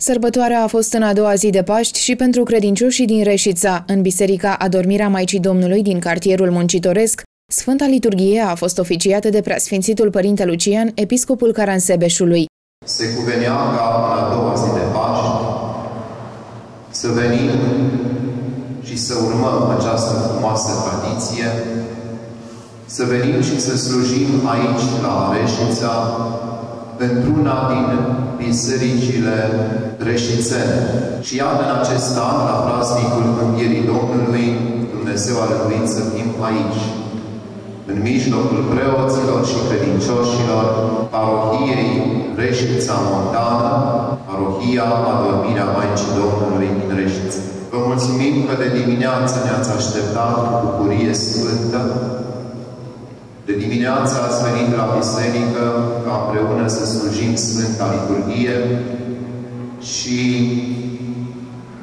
Sărbătoarea a fost în a doua zi de Paști și pentru credincioșii din Reșița, în Biserica Adormirea Maicii Domnului din cartierul Muncitoresc, Sfânta Liturghie a fost oficiată de Preasfințitul Părinte Lucian, episcopul Caransebeșului. Se cuvenea ca în a doua zi de Paști să venim și să urmăm această frumoasă tradiție, să venim și să slujim aici la Reșița într-una din bisericile reșițene. Și iată în acest an, la praznicul Învierii Domnului, Dumnezeu a rânduit să fim aici, în mijlocul preoților și credincioșilor parohiei Reșița Montană, parohia Adormirea Maicii Domnului din Reșița. Vă mulțumim că de dimineață ne-ați așteptat cu bucurie sfântă, de dimineață ați venit la biserică ca împreună să slujim Sfânta Liturghie și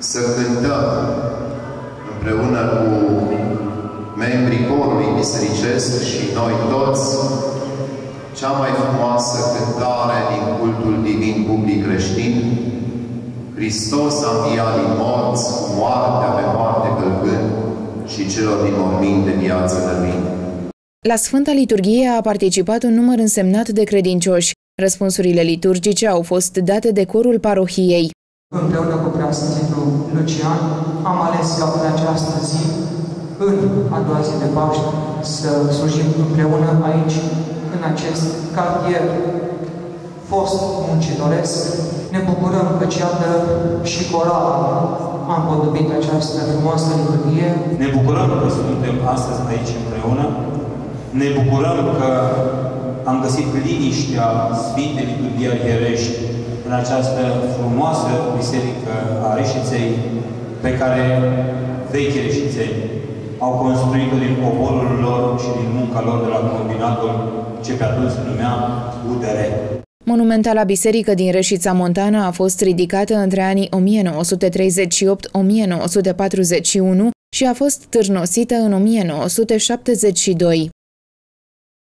să cântăm împreună cu membrii corului bisericesc și noi toți cea mai frumoasă cântare din cultul divin public creștin, Hristos a înviat din morți, moartea pe moarte călcând și celor din morminte viață dăruind. La Sfânta Liturghie a participat un număr însemnat de credincioși. Răspunsurile liturgice au fost date de corul parohiei. Împreună cu preasfințitul Lucian am ales ca în această zi, în a doua zi de Paște, să slujim împreună aici, în acest cartier fost muncitoresc. Ne bucurăm că iată și coral am podobit această frumoasă liturghie. Ne bucurăm că suntem astăzi aici împreună ne bucurăm că am găsit liniștea Sfintei Liturghii Arhierești în această frumoasă biserică a Reșiței, pe care vechi reșițeni au construit-o din poporul lor și din munca lor de la combinatul ce pe atunci se numea UDR. Monumentala biserică din Reșița Montana a fost ridicată între anii 1938-1941 și a fost târnosită în 1972.